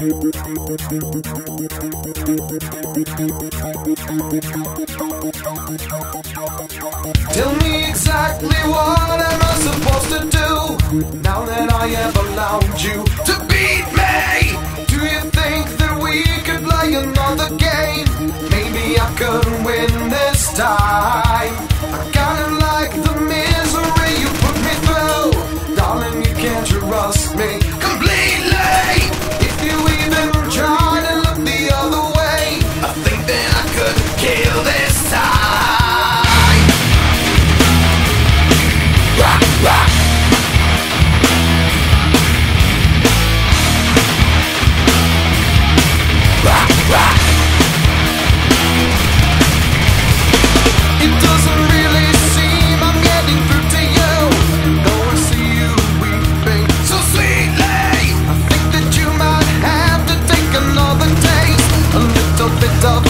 Tell me exactly what am I supposed to do now that I have allowed you to beat me? Do you think that we could play another game? Maybe I could win this time. I gotta little bit of